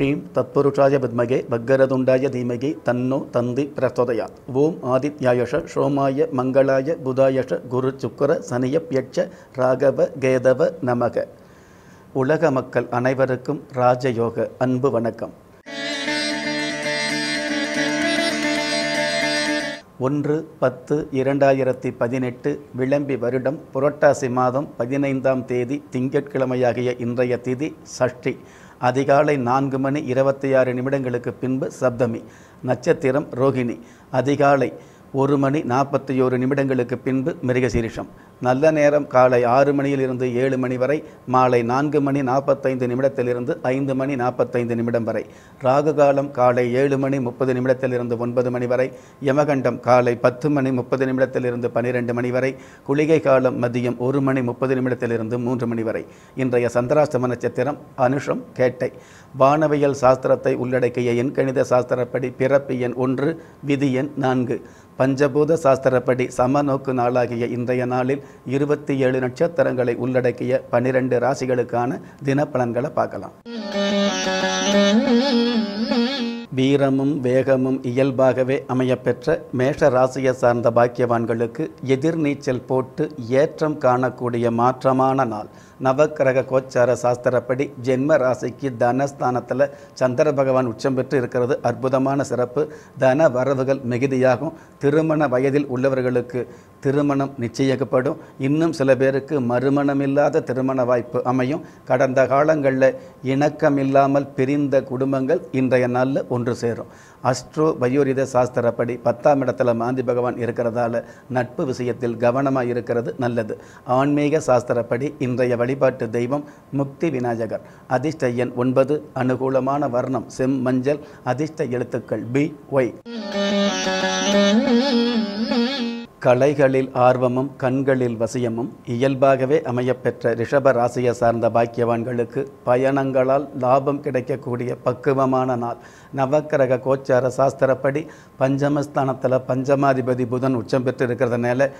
ஸ்ரீம் தத்புருஷாய வித்மகே பக்கரதுண்டாய தீமகி தன்னோ தந்தி பிரசோதயாத் ஓம் ஆதித்யாயஷ சோமாய மங்களாய புதாயஷ குரு சுக்கர சனியப்யட்ச ராகவ கேதவ நமக உலக மக்கள் அனைவருக்கும் ராஜயோக அன்பு வணக்கம் ஒன்று பத்து இரண்டாயிரத்தி பதினெட்டு விளம்பி வருடம் புரட்டாசி மாதம் பதினைந்தாம் தேதி திங்கட்கிழமையாகிய இன்றைய திதி சஷ்டி அதிகாலை நான்கு மணி இருபத்தி ஆறு நிமிடங்களுக்கு பின்பு சப்தமி நட்சத்திரம் ரோகிணி அதிகாலை ஒரு மணி நாற்பத்தி ஒரு நிமிடங்களுக்கு பின்பு மிருகசீரிஷம். நல்ல நேரம் காலை ஆறு மணியிலிருந்து ஏழு மணி வரை மாலை நான்கு மணி நாற்பத்தைந்து நிமிடத்திலிருந்து ஐந்து மணி நாற்பத்தைந்து நிமிடம் வரை. ராகு காலம் காலை ஏழு மணி முப்பது நிமிடத்திலிருந்து ஒன்பது மணி வரை. யமகண்டம் காலை பத்து மணி முப்பது நிமிடத்திலிருந்து பன்னிரெண்டு மணி வரை. குளிகை காலம் மதியம் ஒரு மணி முப்பது நிமிடத்திலிருந்து மூன்று மணி வரை. இன்றைய சந்திராஷ்டம நட்சத்திரம் அனுஷம் கேட்டை. வானவியல் சாஸ்திரத்தை உள்ளடக்கிய எண்கணித சாஸ்திரப்படி பிறப்பு எண் ஒன்று விதி எண் நான்கு. பஞ்சபூத சாஸ்திரப்படி சமநோக்கு நாளாகிய இன்றைய நாளில் இருபத்தி ஏழு நட்சத்திரங்களை உள்ளடக்கிய பனிரெண்டு ராசிகளுக்கான தினப்பலன்களை பார்க்கலாம். வீரமும் வேகமும் இயல்பாகவே அமையப்பெற்ற மேஷ ராசியை சார்ந்த பாக்கியவான்களுக்கு எதிர்நீச்சல் போட்டு ஏற்றம் காணக்கூடிய மாற்றமான நாள். நவக்கிரக கோச்சார சாஸ்திரப்படி ஜென்ம ராசிக்கு தனஸ்தானத்தில் சந்திர பகவான் உச்சம் பெற்று இருக்கிறது. அற்புதமான சிறப்பு. தன வரவுகள் மிகுதியாகும். திருமண வயதில் உள்ளவர்களுக்கு திருமணம் நிச்சயிக்கப்படும். இன்னும் சில பேருக்கு மறுமணமில்லாத திருமண வாய்ப்பு அமையும். கடந்த காலங்களில் இணக்கமில்லாமல் பிரிந்த குடும்பங்கள் இன்றைய நாளில் ஒன்று சேரும். அஸ்ட்ரோ வயோரித சாஸ்திரப்படி பத்தாம் இடத்துல மாந்தி பகவான் இருக்கிறதால நட்பு விஷயத்தில் கவனமாக இருக்கிறது நல்லது. ஆன்மீக சாஸ்திரப்படி இன்றைய வழிபாட்டு தெய்வம் முக்தி விநாயகர். அதிர்ஷ்ட எண் ஒன்பது அனுகூலமான வர்ணம் செம் மஞ்சள் அதிர்ஷ்ட எழுத்துக்கள் பி ஒய். கலைகளில் ஆர்வமும் கண்களில் வசியமும் இயல்பாகவே அமையப்பெற்ற ரிஷப ராசியை சார்ந்த பாக்கியவான்களுக்கு பயணங்களால் லாபம் கிடைக்கக்கூடிய பக்குவமான நாள். நவக்கிரக கோச்சார சாஸ்திரப்படி பஞ்சமஸ்தானத்தில் பஞ்சமாதிபதி புதன் உச்சம் பெற்று இருக்கிறதுனால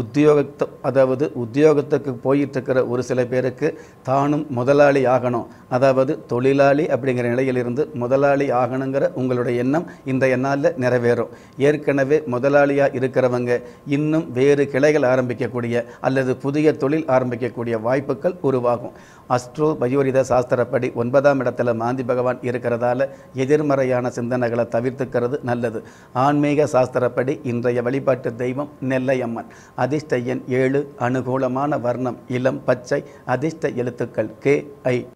உத்தியோகத்தை அதாவது உத்தியோகத்துக்கு போயிட்டுருக்கிற ஒரு சில பேருக்கு தானும் முதலாளி ஆகணும். அதாவது தொழிலாளி அப்படிங்கிற நிலையிலிருந்து முதலாளி ஆகணுங்கிற உங்களுடைய எண்ணம் இந்த எண்ணால் நிறைவேறும். ஏற்கனவே முதலாளியாக இருக்கிறவங்க இன்னும் வேறு கிளைகள் ஆரம்பிக்கக்கூடிய அல்லது புதிய தொழில் ஆரம்பிக்கக்கூடிய வாய்ப்புகள் உருவாகும். அஸ்ட்ரோ பயோரித சாஸ்திரப்படி ஒன்பதாம் இடத்துல மாந்தி பகவான் இருக்கிறதால எதிர்மறையான சிந்தனைகளை தவிர்த்துக்கிறது நல்லது. ஆன்மீக சாஸ்திரப்படி இன்றைய வழிபாட்டு தெய்வம் நெல்லையம்மன். அதிர்ஷ்ட எண் ஏழு அனுகூலமான வர்ணம் இளம் பச்சை அதிர்ஷ்ட எழுத்துக்கள் கே ஐ.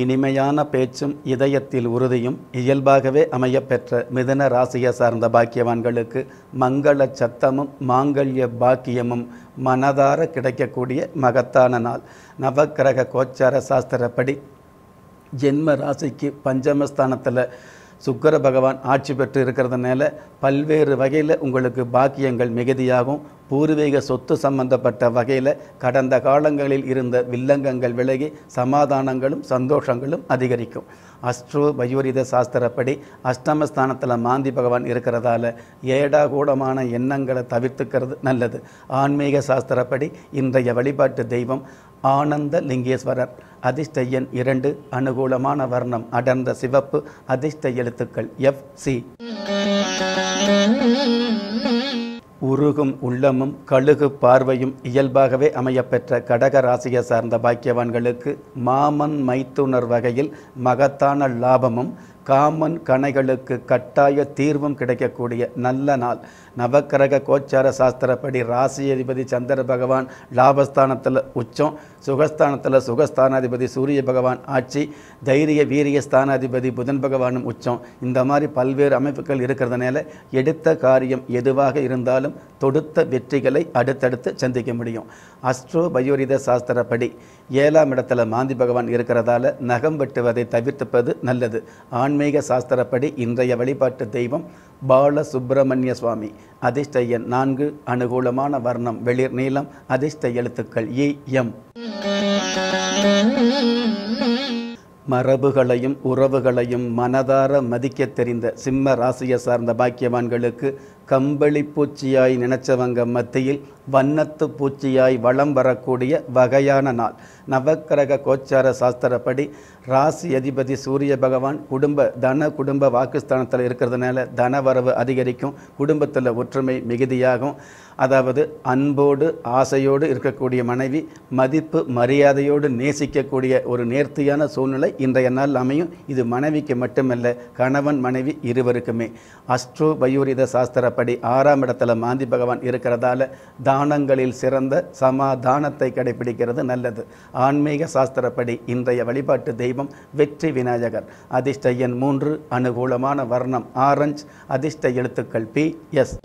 இனிமையான பேச்சும் இதயத்தில் உறுதியும் இயல்பாகவே அமையப்பெற்ற மிதன ராசியை சார்ந்த பாக்கியவான்களுக்கு மங்கள சத்தமும் மாங்கல்ய பாக்கியமும் மனதார கிடைக்கக்கூடிய மகத்தான நாள். நவக்கிரக கோச்சார சாஸ்திரப்படி ஜென்ம ராசிக்கு பஞ்சமஸ்தானத்தில் சுக்கர பகவான் ஆட்சி பெற்று இருக்கிறதுனால பல்வேறு வகையில் உங்களுக்கு பாக்கியங்கள் மிகுதியாகும். பூர்வீக சொத்து சம்பந்தப்பட்ட வகையில் கடந்த காலங்களில் இருந்த வில்லங்கங்கள் விலகி சமாதானங்களும் சந்தோஷங்களும் அதிகரிக்கும். அஸ்ட்ரோ வயோரித சாஸ்திரப்படி அஷ்டமஸ்தானத்தில் மாந்தி பகவான் இருக்கிறதால ஏடாகூடமான எண்ணங்களை தவிர்த்துக்கிறது நல்லது. ஆன்மீக சாஸ்திரப்படி இன்றைய வழிபாட்டு தெய்வம் ஆனந்த லிங்கேஸ்வரர். அதிர்ஷ்ட எண் இரண்டு அனுகூலமான வர்ணம் அடர்ந்த சிவப்பு. அதிர்ஷ்ட எழுத்துக்கள் எஃப் சி. உருகும் உள்ளமும் கழுகு பார்வையும் இயல்பாகவே அமையப்பெற்ற கடக ராசியை சார்ந்த பாக்கியவான்களுக்கு மாமன் மைத்துனர் வகையில் மகத்தான லாபமும் காமன் கணைகளுக்கு கட்டாய தீர்வும் கிடைக்கக்கூடிய நல்ல நாள். நவக்கிரக கோச்சார சாஸ்திரப்படி ராசி அதிபதி சந்திர பகவான் லாபஸ்தானத்தில் உச்சம் சுகஸ்தானத்தில் சுகஸ்தானாதிபதி சூரிய பகவான் ஆட்சி தைரிய வீரிய ஸ்தானாதிபதி புதன் பகவானும் உச்சம். இந்த மாதிரி பல்வேறு அமைப்புகள் இருக்கிறதுனால எடுத்த காரியம் எதுவாக இருந்தாலும் தொடுத்த வெற்றிகளை அடுத்தடுத்து சந்திக்க முடியும். அஸ்ட்ரோ பயோரித சாஸ்திரப்படி ஏழாம் இடத்துல மாந்தி பகவான் இருக்கிறதால நகம் வெட்டுவதை தவிர்த்துப்பது நல்லது. ஆன்மீக சாஸ்திரப்படி இன்றைய வழிபாட்டு தெய்வம் பால சுப்பிரமணிய சுவாமி. அதிர்ஷ்ட எண் நான்கு அனுகூலமான வர்ணம் வெளிர் நீளம் அதிர்ஷ்ட எழுத்துக்கள் இ எம். மரபுகளையும் உறவுகளையும் மனதார மதிக்கத் தெரிந்த சிம்ம ராசியை சார்ந்த பாக்கியவான்களுக்கு கம்பளி பூச்சியாய் நினைச்சவங்க மத்தியில் வண்ணத்து பூச்சியாய் வளம் வரக்கூடிய வகையான நாள். நவக்கிரக கோச்சார சாஸ்திரப்படி ராசி அதிபதி சூரிய பகவான் குடும்ப தன குடும்ப வாக்குஸ்தானத்தில் இருக்கிறதுனால தனவரவு அதிகரிக்கும். குடும்பத்தில் ஒற்றுமை மிகுதியாகும். அதாவது அன்போடு ஆசையோடு இருக்கக்கூடிய மனைவி மதிப்பு மரியாதையோடு நேசிக்கக்கூடிய ஒரு நேர்த்தியான சூழ்நிலை இன்றைய நாள் அமையும். இது மனைவிக்கு மட்டுமல்ல கணவன் மனைவி இருவருக்குமே. அஸ்ட்ரோ பயூரித சாஸ்திரப்படி ஆறாம் இடத்துல மாந்தி பகவான் இருக்கிறதால தானங்களில் சிறந்த சமாதானத்தை கடைபிடிக்கிறது நல்லது. ஆன்மீக சாஸ்திரப்படி இன்றைய வழிபாட்டு தெய்வம் வெற்றி விநாயகர். அதிர்ஷ்ட எண் மூன்று அனுகூலமான வர்ணம் ஆரஞ்ச். அதிர்ஷ்ட எழுத்துக்கள் பி எஸ்.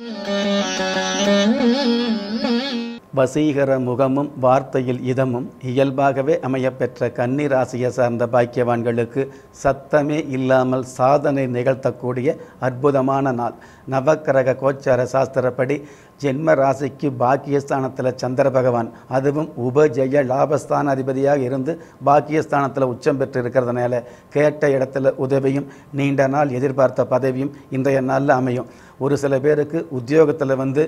வசீகர முகமும் வார்த்தையில் இதமும் இயல்பாகவே அமையப்பெற்ற கன்னிராசியை சார்ந்த பாக்கியவான்களுக்கு சத்தமே இல்லாமல் சாதனை நிகழ்த்தக்கூடிய அற்புதமான நாள். நவக்கிரக கோச்சார சாஸ்திரப்படி ஜென்ம ராசிக்கு பாக்கியஸ்தானத்தில் சந்திர பகவான் அதுவும் உபஜெய லாபஸ்தான அதிபதியாக இருந்து பாக்கியஸ்தானத்தில் உச்சம் பெற்று இருக்கிறதுனால கேட்ட இடத்துல உதவியும் நீண்ட நாள் எதிர்பார்த்த பதவியும் இன்றைய நாளில் அமையும். ஒரு சில பேருக்கு உத்தியோகத்தில் வந்து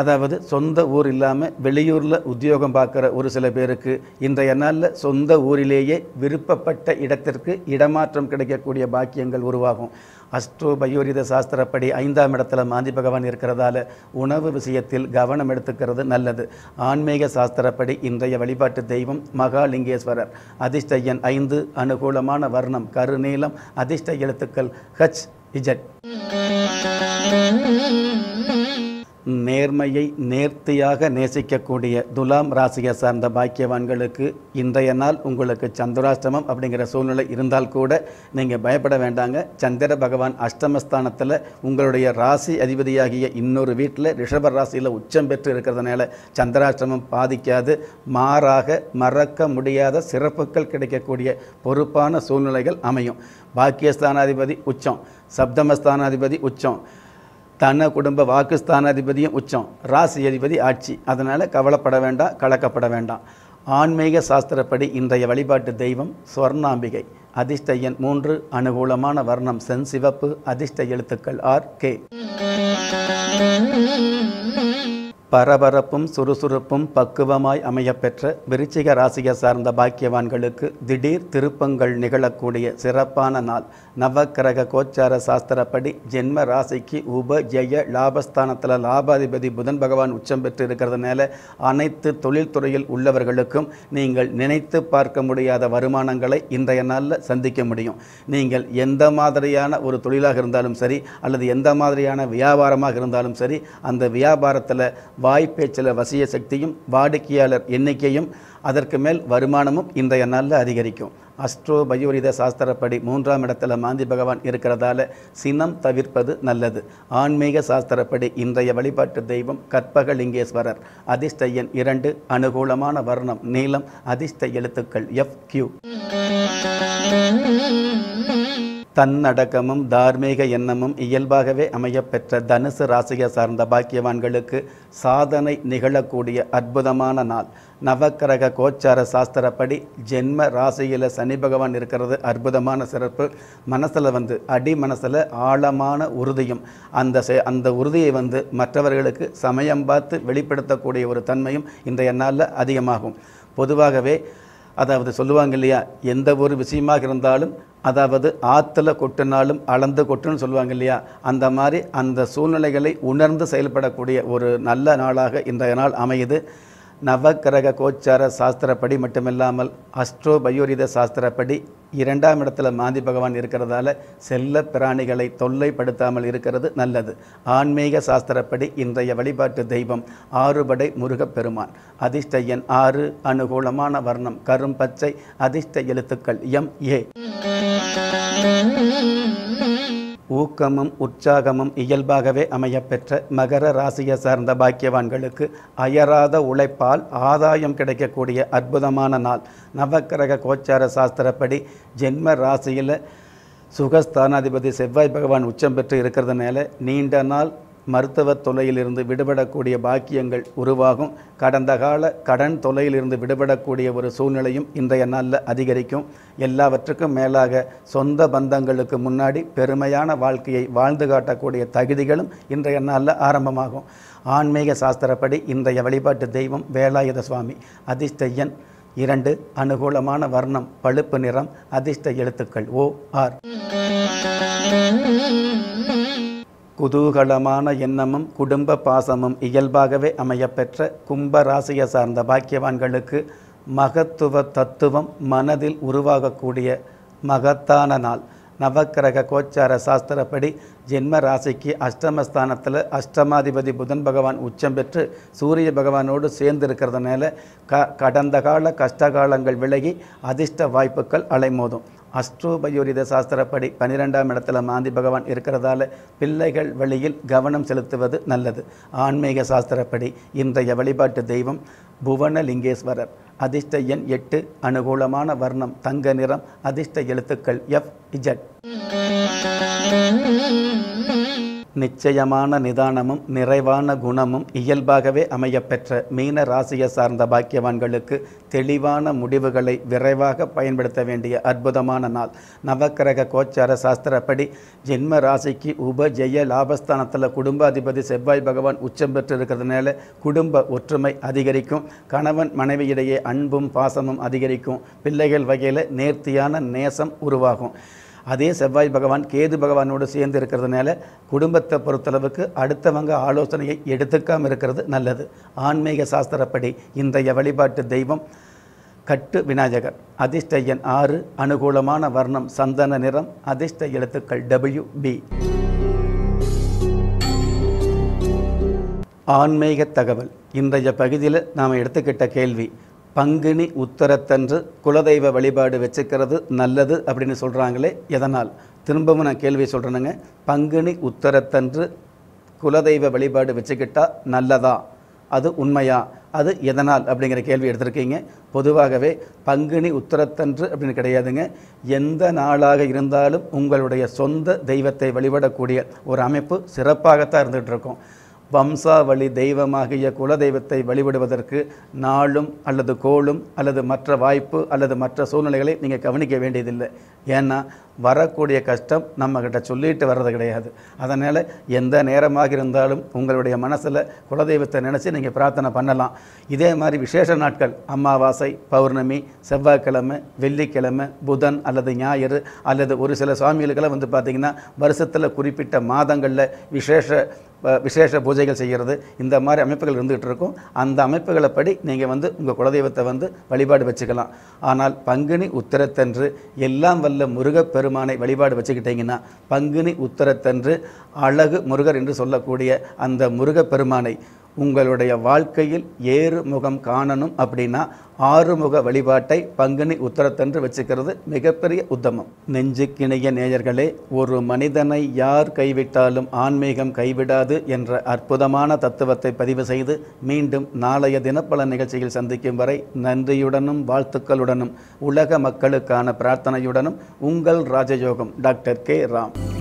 அதாவது சொந்த ஊர் இல்லாமல் வெளியூரில் உத்தியோகம் பார்க்குற ஒரு சில பேருக்கு இன்றைய நாளில் சொந்த ஊரிலேயே விருப்பப்பட்ட இடத்திற்கு இடமாற்றம் கிடைக்கக்கூடிய பாக்கியங்கள் உருவாகும். அஸ்ட்ரோ பயோரித சாஸ்திரப்படி ஐந்தாம் இடத்துல மாந்தி பகவான் இருக்கிறதால உணவு விஷயத்தில் கவனம் எடுத்துக்கிறது நல்லது. ஆன்மீக சாஸ்திரப்படி இன்றைய வழிபாட்டு தெய்வம் மகாலிங்கேஸ்வரர். அதிர்ஷ்ட ஐந்து அனுகூலமான வர்ணம் கருநீலம் அதிர்ஷ்ட எழுத்துக்கள் ஹச் இஜட் நேர்மையை நேர்த்தியாக நேசிக்கக்கூடிய துலாம் ராசியை சார்ந்த பாக்கியவான்களுக்கு இன்றைய நாள் உங்களுக்கு சந்திராஷ்டமம் அப்படிங்கிற சூழ்நிலை இருந்தால் கூட நீங்கள் பயப்பட வேண்டாங்க. சந்திர பகவான் அஷ்டமஸ்தானத்தில் உங்களுடைய ராசி அதிபதியாகிய இன்னொரு வீட்டில் ரிஷப ராசியில் உச்சம் பெற்று இருக்கிறதுனால சந்திராஷ்டமம் பாதிக்காது. மாறாக மறக்க முடியாத சிறப்புகள் கிடைக்கக்கூடிய பொறுப்பான சூழ்நிலைகள் அமையும். பாக்கியஸ்தானாதிபதி உச்சம். சப்தமஸ்தானாதிபதி உச்சம். தன குடும்ப வாக்குஸ்தானாதிபதியும் உச்சம் ராசி அதிபதி ஆட்சி. அதனால் கவலைப்பட வேண்டாம் கலக்கப்பட வேண்டாம். ஆன்மீக சாஸ்திரப்படி இன்றைய வழிபாட்டு தெய்வம் ஸ்வர்ணாம்பிகை அதிர்ஷ்ட எண் மூன்று அனுகூலமான வர்ணம் சென் சிவப்பு அதிர்ஷ்ட எழுத்துக்கள் ஆர் கே. பரபரப்பும் சுறுசுறுப்பும் பக்குவமாய் அமையப்பெற்ற விருச்சிக ராசியை சார்ந்த பாக்கியவான்களுக்கு திடீர் திருப்பங்கள் நிகழக்கூடிய சிறப்பான நாள். நவக்கிரக கோச்சார சாஸ்திரப்படி ஜென்ம ராசிக்கு உப ஜெய லாபஸ்தானத்தில் லாபாதிபதி புதன் பகவான் உச்சம் பெற்று இருக்கிறதுனால அனைத்து தொழில்துறையில் உள்ளவர்களுக்கும் நீங்கள் நினைத்து பார்க்க முடியாத வருமானங்களை இன்றைய நாளில் சந்திக்க முடியும். நீங்கள் எந்த மாதிரியான ஒரு தொழிலாக இருந்தாலும் சரி அல்லது எந்த மாதிரியான வியாபாரமாக இருந்தாலும் சரி அந்த வியாபாரத்தில் வாய்ப்பேச்சில் வசிய சக்தியும் வாடிக்கையாளர் எண்ணிக்கையும் அதற்கு மேல் வருமானமும் இன்றைய நாளில் அதிகரிக்கும். அஸ்ட்ரோ பயோரித சாஸ்திரப்படி மூன்றாம் இடத்துல மாந்தி பகவான் இருக்கிறதால சினம் தவிர்ப்பது நல்லது. ஆன்மீக சாஸ்திரப்படி இன்றைய வழிபாட்டு தெய்வம் கற்பகலிங்கேஸ்வரர். அதிர்ஷ்ட எண் இரண்டு அனுகூலமான வர்ணம் நீளம் அதிர்ஷ்ட எழுத்துக்கள் எஃப் கியூ தன்னடக்கமும் தார்மீக எண்ணமும் இயல்பாகவே அமையப்பெற்ற தனுசு ராசியை சார்ந்த பாக்கியவான்களுக்கு சாதனை நிகழக்கூடிய அற்புதமான நாள். நவக்கிரக கோச்சார சாஸ்திரப்படி ஜென்ம ராசியில் சனி பகவான் இருக்கிறது அற்புதமான சிறப்பு. மனசில் வந்து அடி மனசில் ஆழமான உறுதியும். அந்த அந்த உறுதியை வந்து மற்றவர்களுக்கு சமயம் பார்த்து வெளிப்படுத்தக்கூடிய ஒரு தன்மையும் இன்றைய நாளில் அதிகமாகும். பொதுவாகவே அதாவது சொல்லுவாங்க இல்லையா எந்த ஒரு விஷயமாக இருந்தாலும் அதாவது ஆற்றுல கொட்டினாலும் அளந்து கொட்டுன்னு சொல்லுவாங்க இல்லையா? அந்த மாதிரி அந்த சூழ்நிலைகளை உணர்ந்து செயல்படக்கூடிய ஒரு நல்ல நாளாக இன்றைய நாள் அமையுது. நவக்கிரக கோச்சார சாஸ்திரப்படி மட்டுமில்லாமல் அஸ்ட்ரோ பயோரித சாஸ்திரப்படி இரண்டாம் இடத்துல மாந்தி பகவான் இருக்கிறதால செல்ல பிராணிகளை தொல்லைப்படுத்தாமல் இருக்கிறது நல்லது. ஆன்மீக சாஸ்திரப்படி இன்றைய வழிபாட்டு தெய்வம் ஆறுபடை முருகப்பெருமான். அதிர்ஷ்ட எண் ஆறு அனுகூலமான வர்ணம் கரும் பச்சை அதிர்ஷ்ட எழுத்துக்கள் எம் ஏ. ஊக்கமும் உற்சாகமும் இயல்பாகவே அமையப்பெற்ற மகர ராசியை சார்ந்த பாக்கியவான்களுக்கு அயராத உழைப்பால் ஆதாயம் கிடைக்கக்கூடிய அற்புதமான நாள். நவக்கிரக கோச்சார சாஸ்திரப்படி ஜென்ம ராசியில் சுகஸ்தானாதிபதி செவ்வாய் பகவான் உச்சம் பெற்று இருக்கிறதுனால நீண்ட நாள் மருத்துவ தொல்லையிலிருந்து விடுபடக்கூடிய பாக்கியங்கள் உருவாகும். கடந்த கால கடன் தொல்லையிலிருந்து விடுபடக்கூடிய ஒரு சூழ்நிலையும் இன்றைய நாளில் அதிகரிக்கும். எல்லாவற்றுக்கும் மேலாக சொந்த பந்தங்களுக்கு முன்னாடி பெருமையான வாழ்க்கையை வாழ்ந்து காட்டக்கூடிய தகுதிகளும் இன்றைய நாளில் ஆரம்பமாகும். ஆன்மீக சாஸ்திரப்படி இன்றைய வழிபாட்டு தெய்வம் வேலாயுத சுவாமி. அதிஷ்டையன் இரண்டு அனுகூலமான வர்ணம் பழுப்பு நிறம் அதிர்ஷ்ட எழுத்துக்கள் ஓ ஆர். குதூகலமான எண்ணமும் குடும்ப பாசமும் இயல்பாகவே அமையப்பெற்ற கும்ப ராசியை சார்ந்த பாக்கியவான்களுக்கு மகத்துவ தத்துவம் மனதில் உருவாகக்கூடிய மகத்தான நாள். நவக்கிரக கோச்சார சாஸ்திரப்படி ஜென்ம ராசிக்கு அஷ்டமஸ்தானத்தில் அஷ்டமாதிபதி புதன் பகவான் உச்சம் பெற்று சூரிய பகவானோடு சேர்ந்து இருக்கிறதுனால க கடந்த கால கஷ்டகாலங்கள் விலகி அதிர்ஷ்ட வாய்ப்புகள் அலைமோதும். அஸ்ட்ரோபயோரித சாஸ்திரப்படி பன்னிரெண்டாம் இடத்துல மாந்தி பகவான் இருக்கிறதால பிள்ளைகள் வழியில் கவனம் செலுத்துவது நல்லது. ஆன்மீக சாஸ்திரப்படி இன்றைய வழிபாட்டு தெய்வம் புவனலிங்கேஸ்வரர். அதிர்ஷ்ட எண் எட்டு அனுகூலமான வர்ணம் தங்க நிறம் அதிர்ஷ்ட எழுத்துக்கள் எஃப் இஜட் நிச்சயமான நிதானமும் நிறைவான குணமும் இயல்பாகவே அமையப்பெற்ற மீன ராசியை சார்ந்த பாக்கியவான்களுக்கு தெளிவான முடிவுகளை விரைவாக பயன்படுத்த வேண்டிய அற்புதமான நாள். நவக்கிரக கோச்சார சாஸ்திரப்படி ஜென்ம ராசிக்கு உப ஜெய லாபஸ்தானத்தில் குடும்பாதிபதி செவ்வாய் பகவான் உச்சம் பெற்று இருக்கிறதுனால குடும்ப ஒற்றுமை அதிகரிக்கும். கணவன் மனைவியிடையே அன்பும் பாசமும் அதிகரிக்கும். பிள்ளைகள் வகையில் நேர்த்தியான நேசம் உருவாகும். அதே செவ்வாய் பகவான் கேது பகவானோடு சேர்ந்து இருக்கிறதுனால குடும்பத்தை பொறுத்தளவுக்கு அடுத்தவங்க ஆலோசனையை எடுத்துக்காமல் இருக்கிறது நல்லது. ஆன்மீக சாஸ்திரப்படி இன்றைய வழிபாட்டு தெய்வம் கட்டு விநாயகர். அதிர்ஷ்ட எண் ஆறு அனுகூலமான வர்ணம் சந்தன நிறம் அதிர்ஷ்ட எழுத்துக்கள் டபிள்யூ பி ஆன்மீக தகவல். இன்றைய பகுதியில் நாம் எடுத்துக்கிட்ட கேள்வி பங்குனி உத்தரத்தன்று குலதெய்வ வழிபாடு வச்சுக்கிறது நல்லது அப்படின்னு சொல்கிறாங்களே எதனால்? திரும்பவும் நான் கேள்வி சொல்கிறேனுங்க பங்குனி உத்தரத்தன்று குலதெய்வ வழிபாடு வச்சுக்கிட்டா நல்லதா? அது உண்மையா? அது எதனால் அப்படிங்கிற கேள்வி எடுத்திருக்கீங்க. பொதுவாகவே பங்குனி உத்தரத்தன்று அப்படின்னு கிடையாதுங்க. எந்த நாளாக இருந்தாலும் உங்களுடைய சொந்த தெய்வத்தை வழிபடக்கூடிய ஒரு அமைப்பு சிறப்பாகத்தான் இருந்துகிட்டு இருக்கும். வம்சாவளி தெய்வமாகிய குலதெய்வத்தை வழிபடுவதற்கு நாளும் அல்லது கோளும் அல்லது மற்ற வாய்ப்பு அல்லது மற்ற சூழ்நிலைகளை நீங்கள் கவனிக்க வேண்டியதில்லை. ஏன்னா வரக்கூடிய கஷ்டம் நம்மக்கிட்ட சொல்லிட்டு வர்றது கிடையாது. அதனால் எந்த நேரமாக இருந்தாலும் உங்களுடைய மனசில் குலதெய்வத்தை நினச்சி நீங்கள் பிரார்த்தனை பண்ணலாம். இதே மாதிரி விசேஷ நாட்கள் அமாவாசை பௌர்ணமி செவ்வாய்க்கிழமை வெள்ளிக்கிழமை புதன் அல்லது ஞாயிறு அல்லது ஒரு சில சுவாமிகளுக்கெல்லாம் வந்து பார்த்திங்கன்னா வருஷத்தில் குறிப்பிட்ட மாதங்களில் விசேஷ விசேஷ பூஜைகள் செய்கிறது. இந்த மாதிரி அமைப்புகள் இருந்துகிட்டு இருக்கும். அந்த அமைப்புகளை படி நீங்கள் வந்து உங்கள் குலதெய்வத்தை வந்து வழிபாடு வச்சுக்கலாம். ஆனால் பங்குனி உத்தரத்தன்று எல்லாம் வல்ல முருகப்பெருமானை வழிபாடு வச்சுக்கிட்டீங்கன்னா பங்குனி உத்தரத்தன்று அழகு முருகர் என்று சொல்லக்கூடிய அந்த முருகப்பெருமானை உங்களுடைய வாழ்க்கையில் ஏறு முகம் காணணும் அப்படின்னா ஆறுமுக வழிபாட்டை பங்குனி உத்தரத்தன்று வச்சுக்கிறது மிகப்பெரிய உத்தமம். நெஞ்சுக்கிணைய நேயர்களே ஒரு மனிதனை யார் கைவிட்டாலும் ஆன்மீகம் கைவிடாது என்ற அற்புதமான தத்துவத்தை பதிவு செய்து மீண்டும் நாளைய தினப்பல நிகழ்ச்சியில் சந்திக்கும் வரை நன்றியுடனும் வாழ்த்துக்களுடனும் உலக மக்களுக்கான பிரார்த்தனையுடனும் உங்கள் ராஜயோகம் டாக்டர் கே. ராம்.